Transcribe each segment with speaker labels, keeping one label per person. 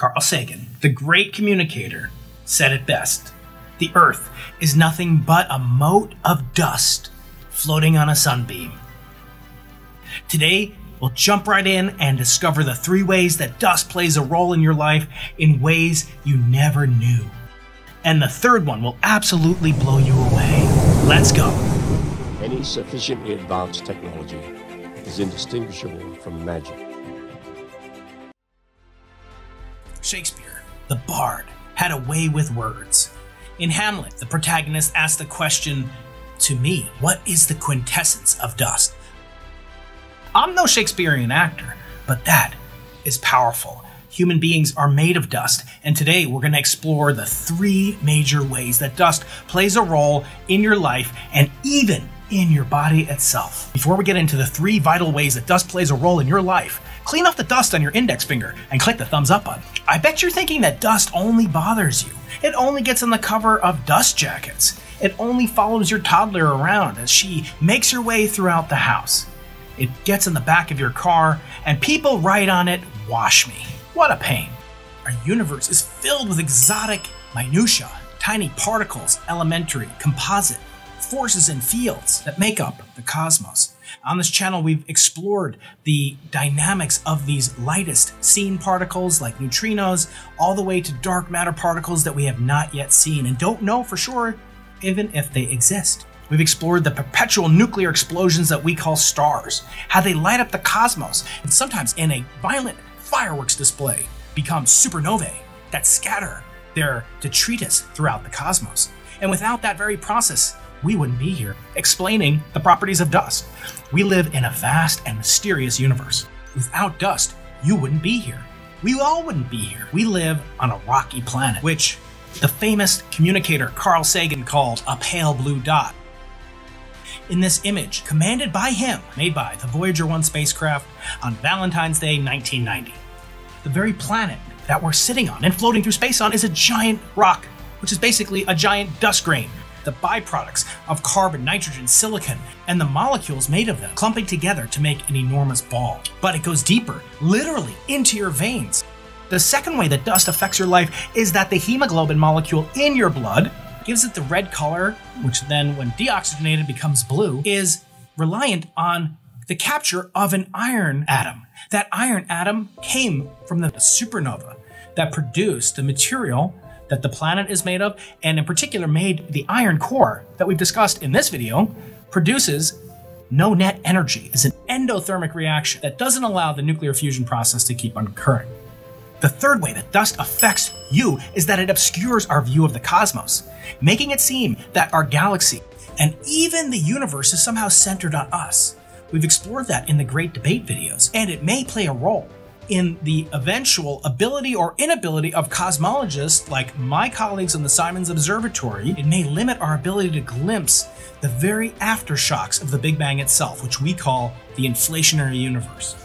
Speaker 1: Carl Sagan, the great communicator, said it best The Earth is nothing but a mote of dust floating on a sunbeam. Today, we'll jump right in and discover the three ways that dust plays a role in your life in ways you never knew. And the third one will absolutely blow you away. Let's go.
Speaker 2: Any sufficiently advanced technology is indistinguishable from magic.
Speaker 1: Shakespeare, the bard, had a way with words. In Hamlet, the protagonist asked the question, To me, what is the quintessence of dust? I'm no Shakespearean actor, but that is powerful. Human beings are made of dust, and today we're going to explore the three major ways that dust plays a role in your life and even in your body itself. Before we get into the three vital ways that dust plays a role in your life, clean off the dust on your index finger and click the thumbs up button. I bet you're thinking that dust only bothers you. It only gets on the cover of dust jackets. It only follows your toddler around as she makes her way throughout the house. It gets in the back of your car, and people write on it, Wash me. What a pain. Our universe is filled with exotic minutiae, tiny particles, elementary, composite, forces and fields that make up the cosmos. On this channel, we've explored the dynamics of these lightest seen particles like neutrinos, all the way to dark matter particles that we have not yet seen and don't know for sure even if they exist. We've explored the perpetual nuclear explosions that we call stars, how they light up the cosmos, and sometimes in a violent fireworks display become supernovae that scatter their detritus throughout the cosmos. And without that very process, we wouldn't be here explaining the properties of dust. We live in a vast and mysterious universe. Without dust, you wouldn't be here. We all wouldn't be here. We live on a rocky planet, which the famous communicator Carl Sagan called a pale blue dot. In this image, commanded by him, made by the Voyager 1 spacecraft on Valentine's Day 1990. The very planet that we're sitting on and floating through space on is a giant rock, which is basically a giant dust grain the byproducts of carbon, nitrogen, silicon, and the molecules made of them clumping together to make an enormous ball. But it goes deeper, literally into your veins. The second way that dust affects your life is that the hemoglobin molecule in your blood gives it the red color, which then, when deoxygenated, becomes blue, is reliant on the capture of an iron atom. That iron atom came from the supernova that produced the material that the planet is made of, and in particular made the iron core that we've discussed in this video, produces no net energy. It's an endothermic reaction that doesn't allow the nuclear fusion process to keep on occurring. The third way that dust affects you is that it obscures our view of the cosmos, making it seem that our galaxy and even the universe is somehow centered on us. We've explored that in the Great Debate videos, and it may play a role in the eventual ability or inability of cosmologists like my colleagues in the Simons Observatory, it may limit our ability to glimpse the very aftershocks of the Big Bang itself, which we call the inflationary universe.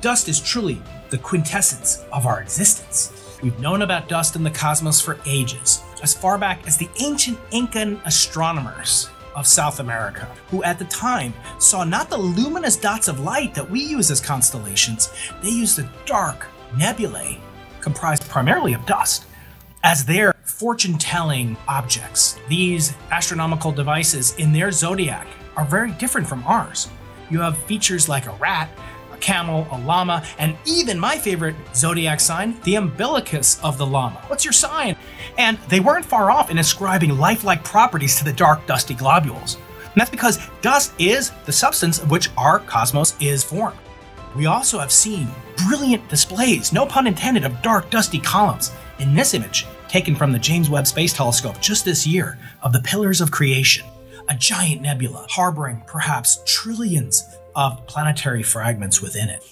Speaker 1: Dust is truly the quintessence of our existence. We've known about dust in the cosmos for ages, as far back as the ancient Incan astronomers of South America, who at the time saw not the luminous dots of light that we use as constellations, they used the dark nebulae, comprised primarily of dust, as their fortune telling objects. These astronomical devices in their zodiac are very different from ours. You have features like a rat a camel, a llama, and even my favorite zodiac sign, the umbilicus of the llama. What's your sign? And they weren't far off in ascribing lifelike properties to the dark, dusty globules. And that's because dust is the substance of which our cosmos is formed. We also have seen brilliant displays, no pun intended, of dark, dusty columns. In this image, taken from the James Webb Space Telescope just this year, of the Pillars of Creation, a giant nebula harboring perhaps trillions of planetary fragments within it.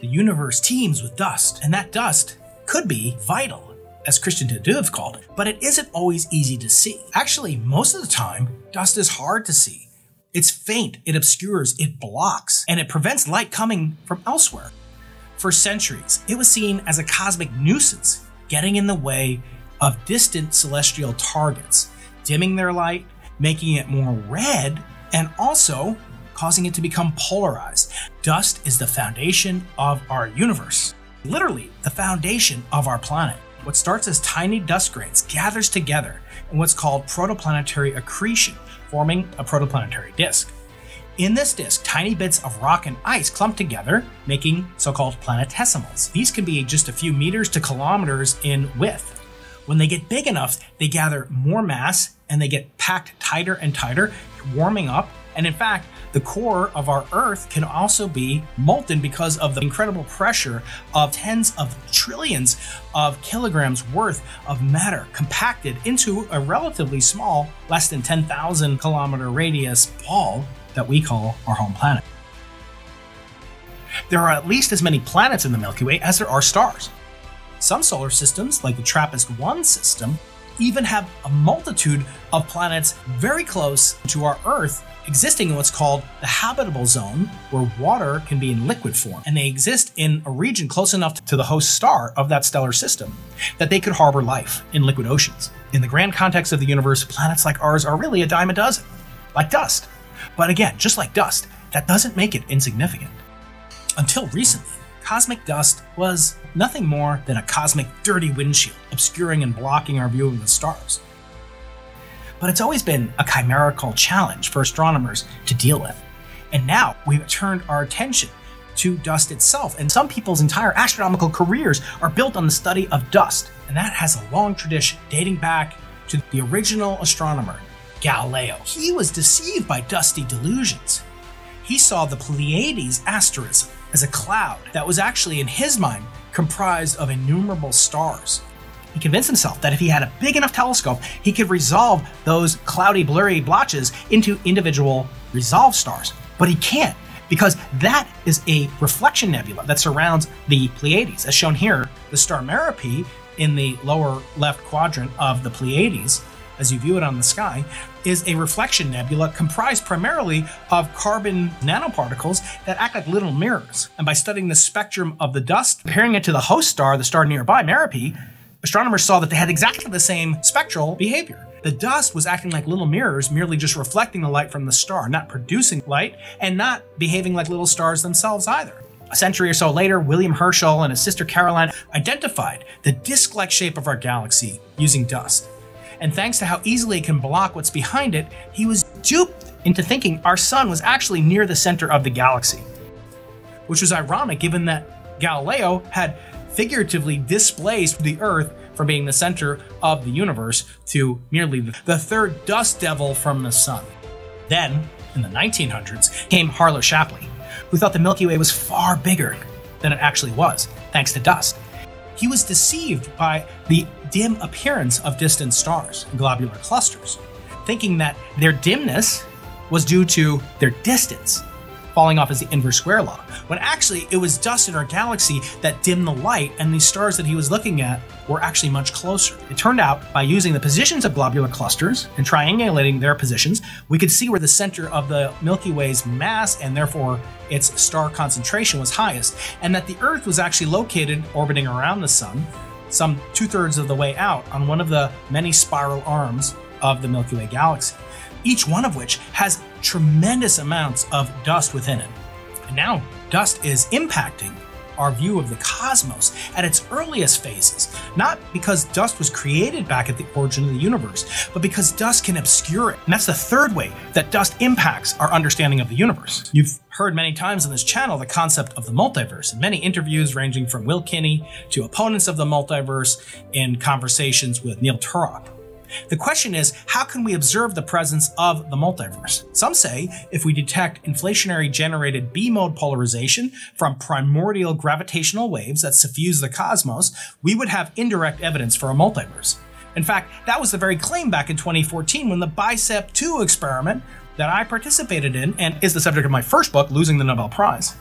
Speaker 1: The universe teems with dust, and that dust could be vital, as Christian de Duve called it, but it isn't always easy to see. Actually, most of the time, dust is hard to see. It's faint, it obscures, it blocks, and it prevents light coming from elsewhere. For centuries, it was seen as a cosmic nuisance, getting in the way of distant celestial targets, dimming their light, making it more red, and also causing it to become polarized. Dust is the foundation of our universe. literally the foundation of our planet. What starts as tiny dust grains gathers together in what's called protoplanetary accretion, forming a protoplanetary disk. In this disk, tiny bits of rock and ice clump together, making so called planetesimals. These can be just a few meters to kilometers in width. When they get big enough, they gather more mass and they get packed tighter and tighter, warming up. And in fact, the core of our Earth can also be molten because of the incredible pressure of tens of trillions of kilograms worth of matter compacted into a relatively small, less than 10,000 kilometer radius ball that we call our home planet. There are at least as many planets in the Milky Way as there are stars. Some solar systems, like the TRAPPIST 1 system, even have a multitude of planets very close to our Earth, existing in what's called the habitable zone, where water can be in liquid form. And they exist in a region close enough to the host star of that stellar system that they could harbor life in liquid oceans. In the grand context of the universe, planets like ours are really a dime a dozen, like dust. But again, just like dust, that doesn't make it insignificant. Until recently, cosmic dust was nothing more than a cosmic dirty windshield, obscuring and blocking our view of the stars. But it's always been a chimerical challenge for astronomers to deal with. And now we've turned our attention to dust itself, and some people's entire astronomical careers are built on the study of dust. And that has a long tradition dating back to the original astronomer, Galileo. He was deceived by dusty delusions. He saw the Pleiades asterism as a cloud that was actually, in his mind, comprised of innumerable stars. He convinced himself that if he had a big enough telescope, he could resolve those cloudy, blurry blotches into individual resolved stars. But he can't, because that is a reflection nebula that surrounds the Pleiades. As shown here, the star Merope in the lower left quadrant of the Pleiades as you view it on the sky, is a reflection nebula comprised primarily of carbon nanoparticles that act like little mirrors. And by studying the spectrum of the dust, comparing it to the host star, the star nearby, Merope, astronomers saw that they had exactly the same spectral behavior. The dust was acting like little mirrors, merely just reflecting the light from the star, not producing light, and not behaving like little stars themselves either. A century or so later, William Herschel and his sister Caroline identified the disc like shape of our galaxy using dust and thanks to how easily it can block what's behind it, he was duped into thinking our sun was actually near the center of the galaxy. Which was ironic given that Galileo had figuratively displaced the Earth from being the center of the universe to merely the third dust devil from the sun. Then, in the 1900s, came Harlow Shapley, who thought the Milky Way was far bigger than it actually was, thanks to dust. He was deceived by the dim appearance of distant stars globular clusters, thinking that their dimness was due to their distance, falling off as the inverse square law, when actually it was dust in our galaxy that dimmed the light, and these stars that he was looking at were actually much closer. It turned out by using the positions of globular clusters and triangulating their positions, we could see where the center of the Milky Way's mass and therefore its star concentration was highest, and that the Earth was actually located orbiting around the Sun some two thirds of the way out on one of the many spiral arms of the Milky Way galaxy, each one of which has tremendous amounts of dust within it. And now dust is impacting our view of the cosmos at its earliest phases, not because dust was created back at the origin of the universe, but because dust can obscure it. And that's the third way that dust impacts our understanding of the universe. You've heard many times on this channel the concept of the multiverse in many interviews ranging from Will Kinney to opponents of the multiverse in conversations with Neil Turok. The question is, how can we observe the presence of the multiverse? Some say if we detect inflationary generated B mode polarization from primordial gravitational waves that suffuse the cosmos, we would have indirect evidence for a multiverse. In fact, that was the very claim back in 2014 when the BICEP 2 experiment that I participated in and is the subject of my first book, Losing the Nobel Prize.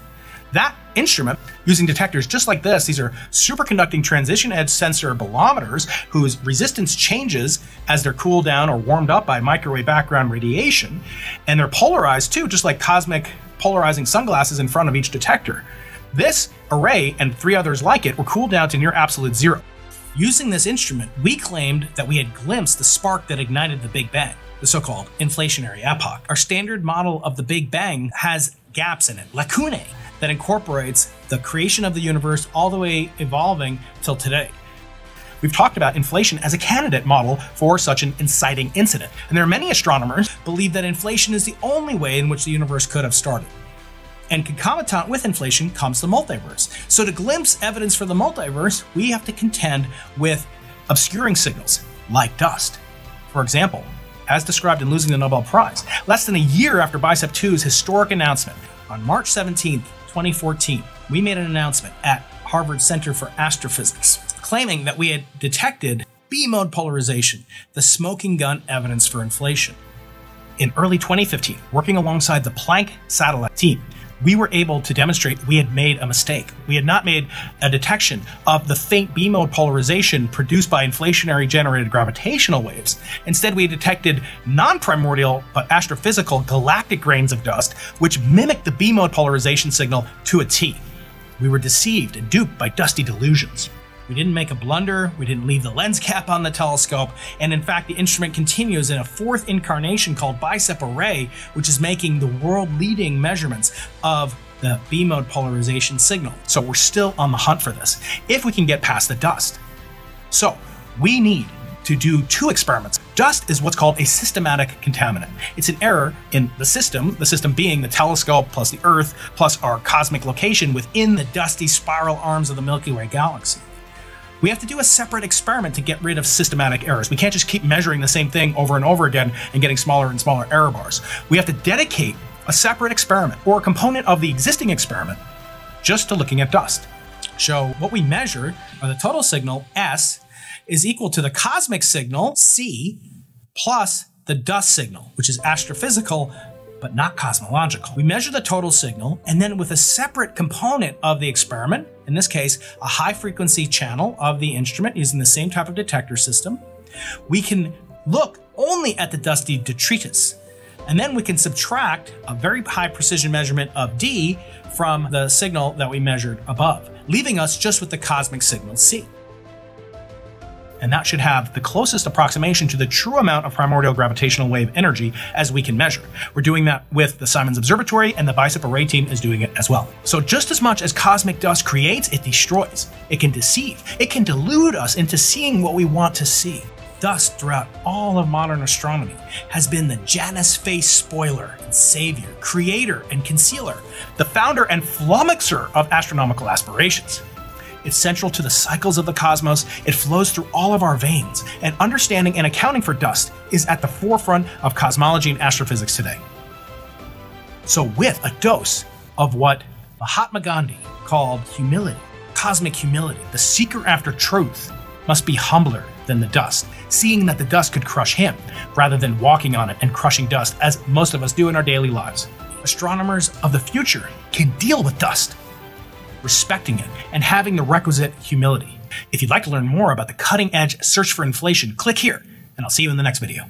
Speaker 1: That instrument, using detectors just like this, these are superconducting transition edge sensor bolometers whose resistance changes as they're cooled down or warmed up by microwave background radiation. And they're polarized too, just like cosmic polarizing sunglasses in front of each detector. This array and three others like it were cooled down to near absolute zero. Using this instrument, we claimed that we had glimpsed the spark that ignited the Big Bang, the so called inflationary epoch. Our standard model of the Big Bang has gaps in it, lacunae, that incorporates the creation of the universe all the way evolving till today. We've talked about inflation as a candidate model for such an inciting incident, and there are many astronomers believe that inflation is the only way in which the universe could have started. And concomitant with inflation comes the multiverse. So to glimpse evidence for the multiverse, we have to contend with obscuring signals like dust. For example, as described in Losing the Nobel Prize, less than a year after BICEP 2's historic announcement, on March 17, 2014, we made an announcement at Harvard Center for Astrophysics claiming that we had detected B mode polarization, the smoking gun evidence for inflation. In early 2015, working alongside the Planck satellite team, we were able to demonstrate we had made a mistake. We had not made a detection of the faint B mode polarization produced by inflationary generated gravitational waves. Instead, we detected non primordial but astrophysical galactic grains of dust, which mimic the B mode polarization signal to a T. We were deceived and duped by dusty delusions. We didn't make a blunder, we didn't leave the lens cap on the telescope, and in fact, the instrument continues in a fourth incarnation called BICEP Array, which is making the world leading measurements of the B mode polarization signal. So we're still on the hunt for this, if we can get past the dust. So we need to do two experiments. Dust is what's called a systematic contaminant. It's an error in the system, the system being the telescope plus the Earth plus our cosmic location within the dusty spiral arms of the Milky Way galaxy. We have to do a separate experiment to get rid of systematic errors. We can't just keep measuring the same thing over and over again and getting smaller and smaller error bars. We have to dedicate a separate experiment or a component of the existing experiment just to looking at dust. So what we measure, or the total signal S, is equal to the cosmic signal C plus the dust signal, which is astrophysical but not cosmological. We measure the total signal, and then with a separate component of the experiment, in this case, a high frequency channel of the instrument using the same type of detector system, we can look only at the dusty detritus. And then we can subtract a very high precision measurement of D from the signal that we measured above, leaving us just with the cosmic signal C and that should have the closest approximation to the true amount of primordial gravitational wave energy as we can measure. We're doing that with the Simons Observatory, and the BICEP Array team is doing it as well. So just as much as cosmic dust creates, it destroys. It can deceive. It can delude us into seeing what we want to see. Dust throughout all of modern astronomy has been the Janus face spoiler and savior, creator and concealer, the founder and flummoxer of astronomical aspirations. It's central to the cycles of the cosmos. It flows through all of our veins, and understanding and accounting for dust is at the forefront of cosmology and astrophysics today. So, with a dose of what Mahatma Gandhi called humility, cosmic humility, the seeker after truth must be humbler than the dust, seeing that the dust could crush him rather than walking on it and crushing dust as most of us do in our daily lives. Astronomers of the future can deal with dust respecting it, and having the requisite humility. If you'd like to learn more about the cutting edge search for inflation, click here, and I'll see you in the next video.